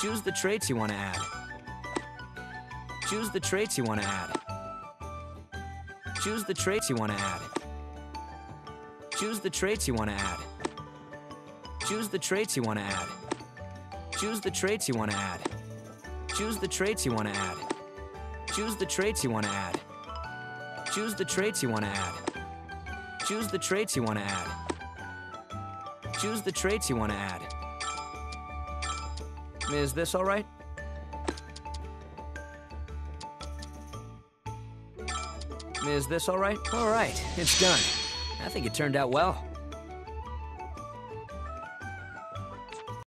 Choose the traits you want to add. Choose the traits you want to add. Choose the traits you want to add. Choose the traits you want to add. Choose the traits you want to add. Choose the traits you want to add. Choose the traits you want to add. Choose the traits you want to add. Choose the traits you want to add. Choose the traits you want to add. Choose the traits you want to add. Is this all right? Is this all right? All right, it's done. I think it turned out well.